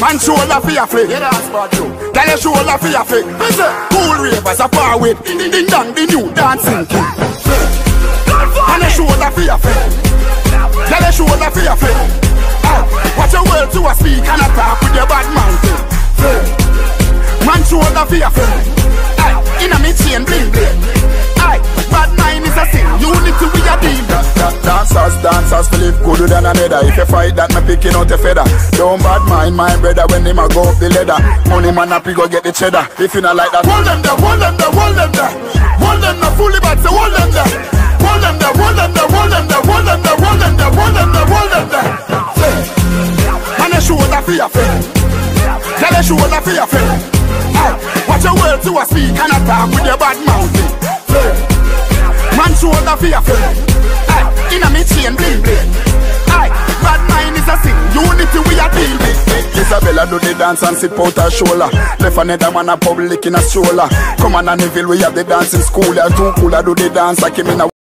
Man shoulder for your flick. Yeah, that's bad too. Tell your shoulder for your flick. Cool ravers a far with. Ding ding dong, the new dancing king. And your shoulder for your flick. Tell your shoulder for your flick. Ah, watch your words to a speak and attack with your bad mouth. Man shoulder for your flick. Dancers, dancers, feel gooder than another. If you fight that, me picking out a feather. Don't bad mind my brother when him a go up the ladder. Money man up, he go get the cheddar. If you not like that, hold them there, hold them there, hold them there. Hold them there, fully bad, so hold them there. Hold them there, hold them there, hold them there, hold them there, hold them there, hold them there, hold them there. And a shoulder for your friend. Tell a shoulder for your friend. Watch your words to a speak and attack with your bad mouth. Man shoulder for your friend. Inna me chain bling bling. Aye, bad mind is a sin. Unity we a deal with. Isabella do the dance and sit out her shoulder. Left another man a public in a stroller. Come on and Neville, we have the dancing school. Yeah, too cool, I do the dance like him in a